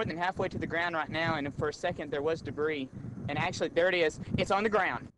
more than halfway to the ground right now, and for a second there was debris. And actually, there it is. It's on the ground.